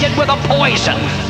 With a poison.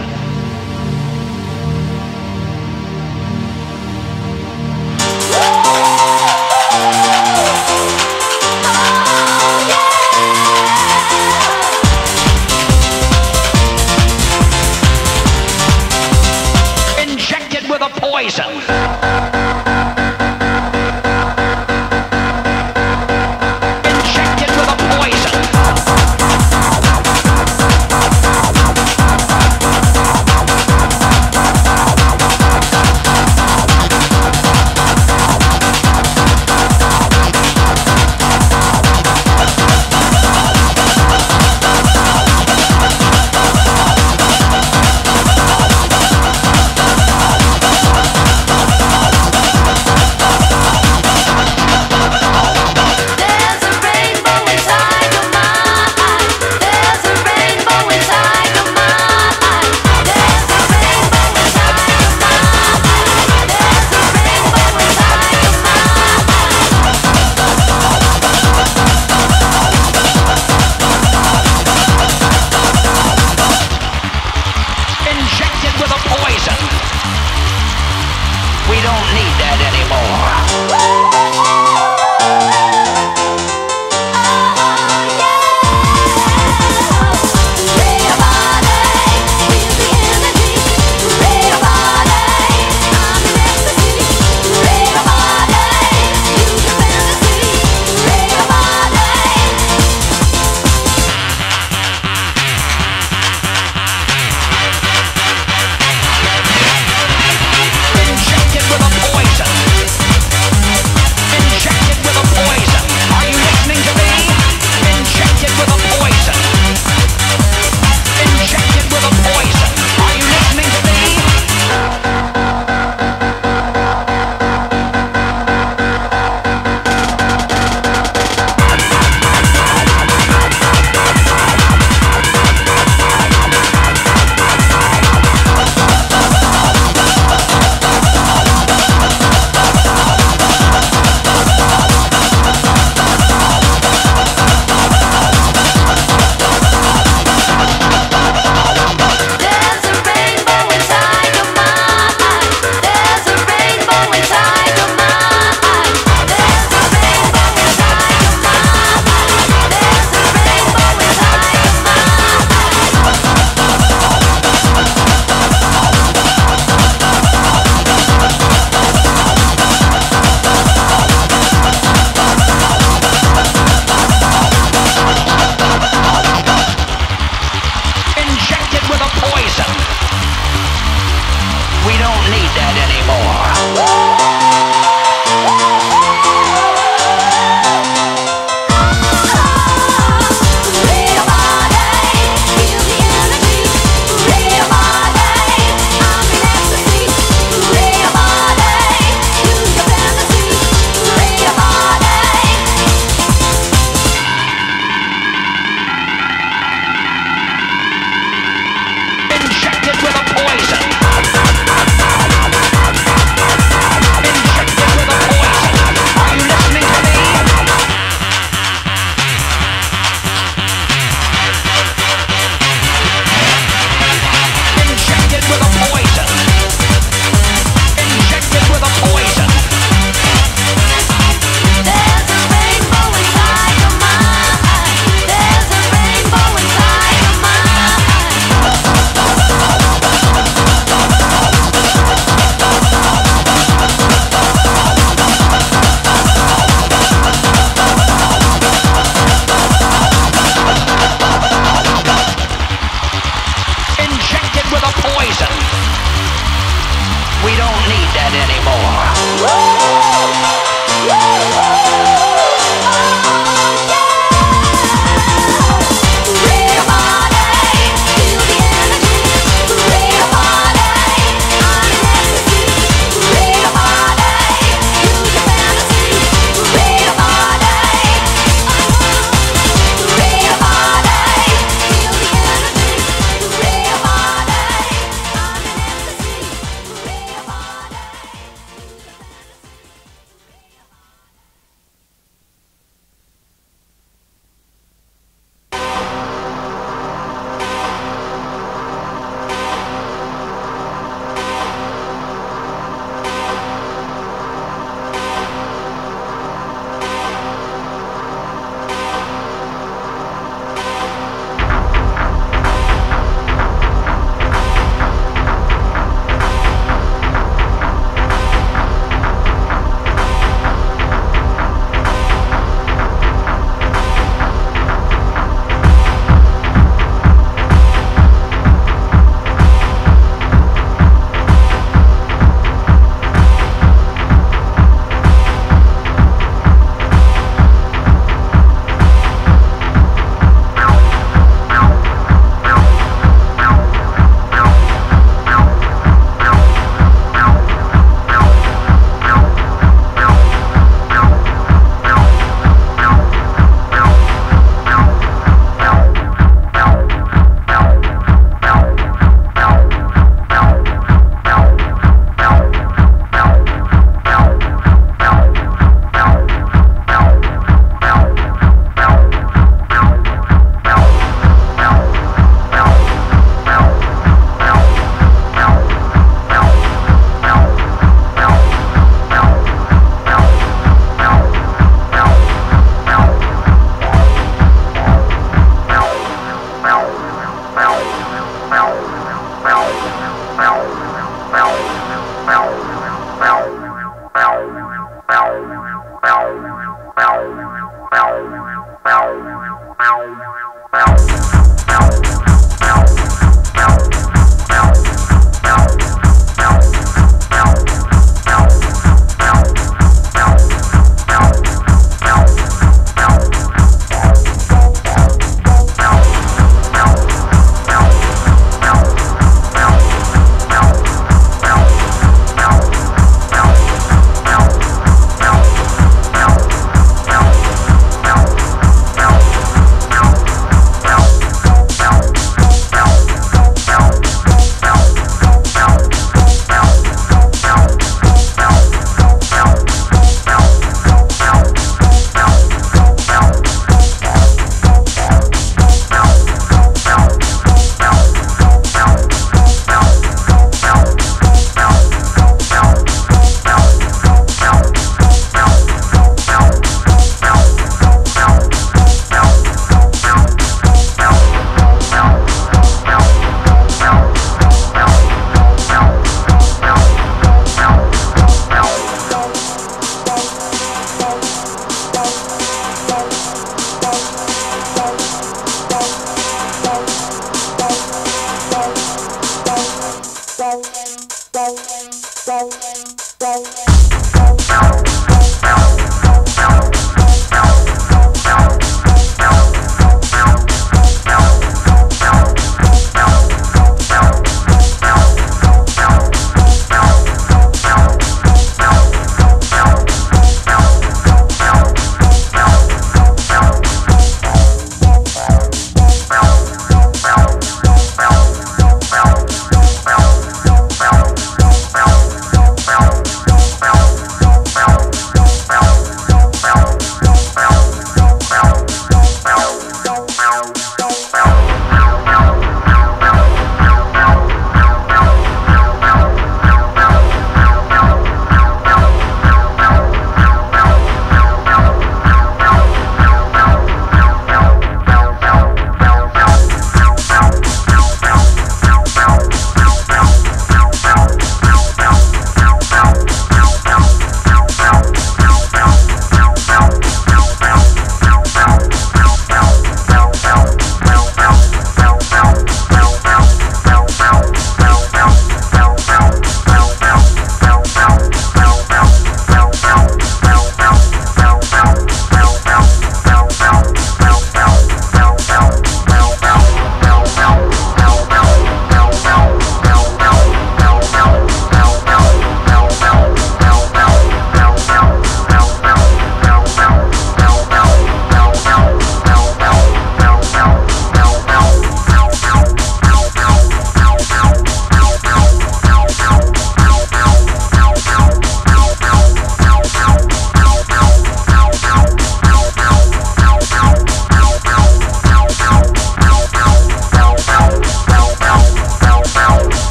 anymore.